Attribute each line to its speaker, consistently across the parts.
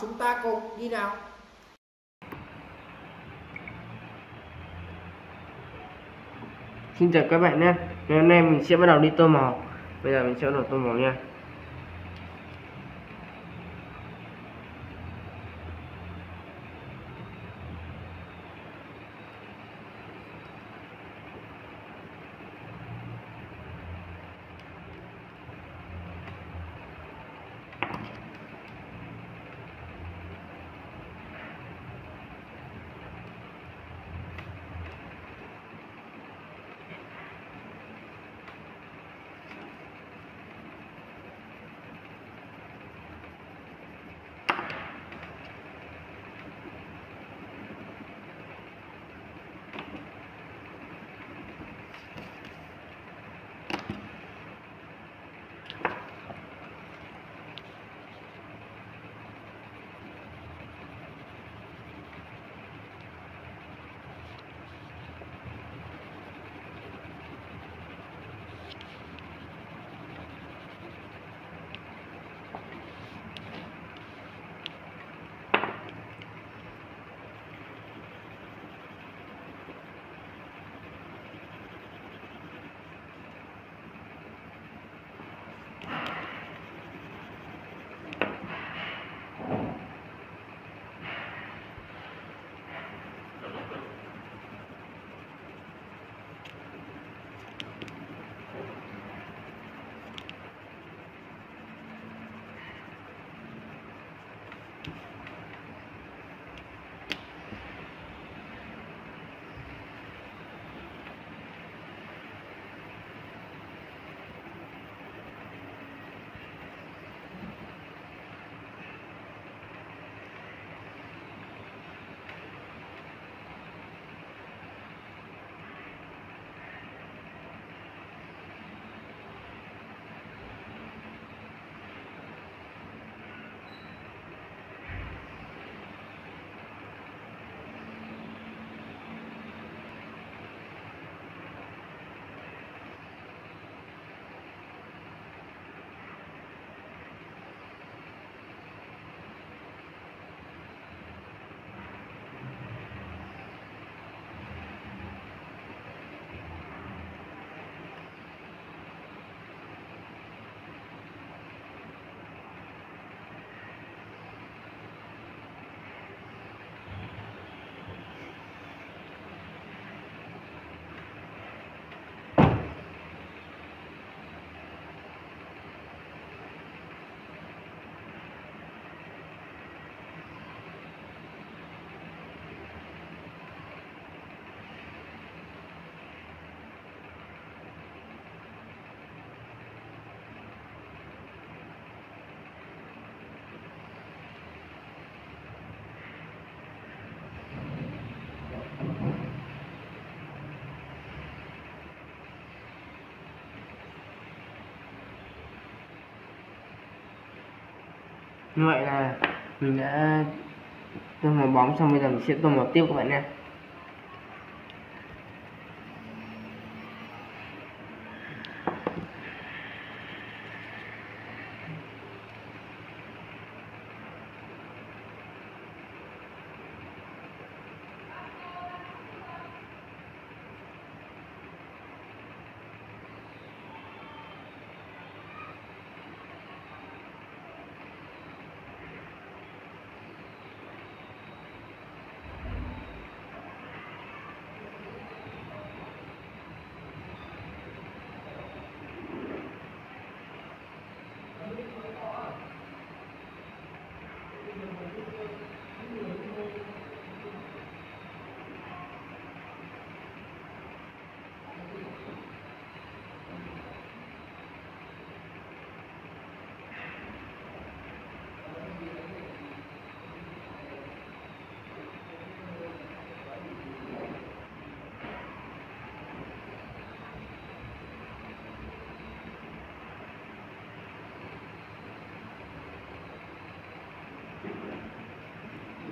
Speaker 1: chúng ta cùng đi nào.
Speaker 2: Xin chào các bạn nhé. Ngày hôm nay mình sẽ bắt đầu đi tô màu. Bây giờ mình sẽ bắt đầu tô màu nha. Như vậy là mình đã tôm màu bóng xong bây giờ mình sẽ tôm màu tiếp các bạn nha.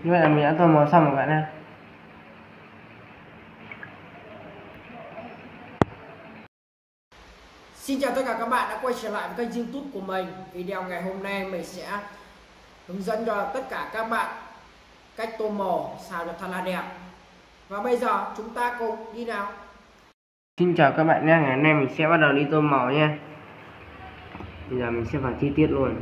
Speaker 2: Như vậy là mình đã tô màu xong rồi bạn nha.
Speaker 1: Xin chào tất cả các bạn đã quay trở lại với kênh youtube của mình. Video ngày hôm nay mình sẽ hướng dẫn cho tất cả các bạn cách tô màu sao cho thật là đẹp. Và bây giờ chúng ta cùng đi nào.
Speaker 2: Xin chào các bạn nha, ngày hôm nay mình sẽ bắt đầu đi tô màu nha. Bây giờ mình sẽ vào chi tiết luôn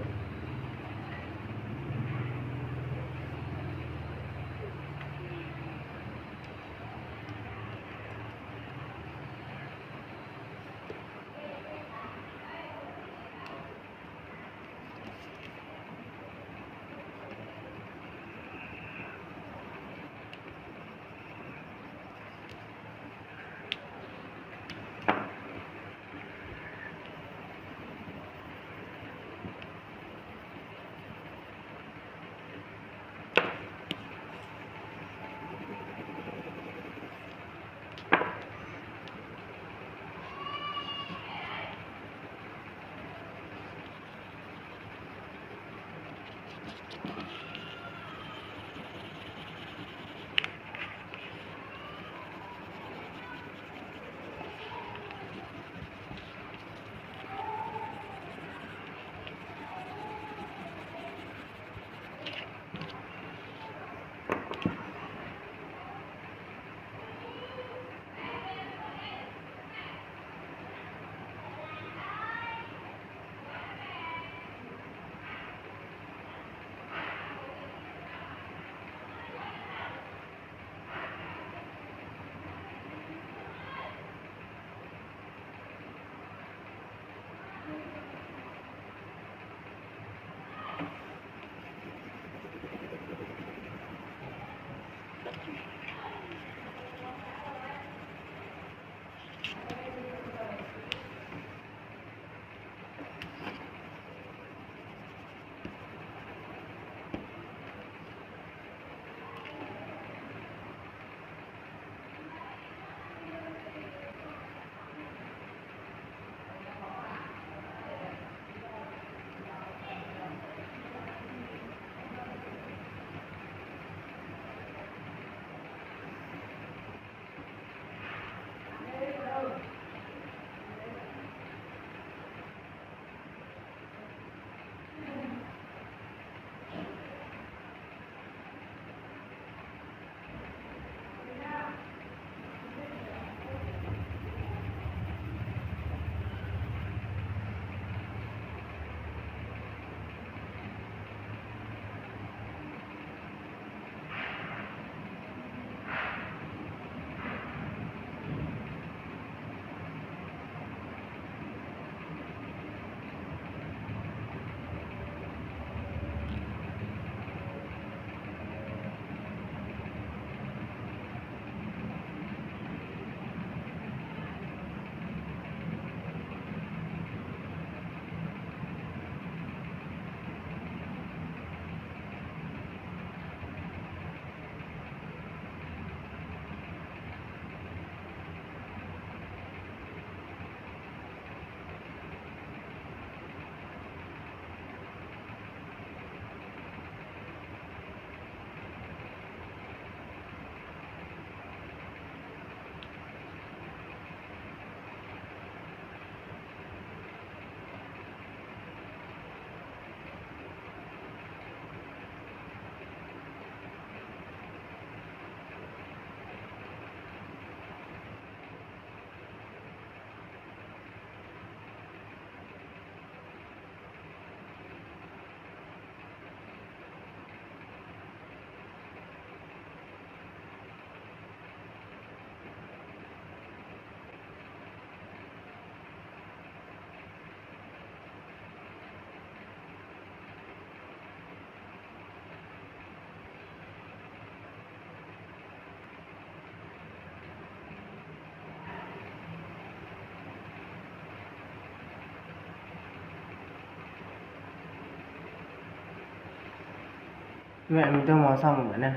Speaker 2: mẹ mình tô màu xong rồi bạn ơi.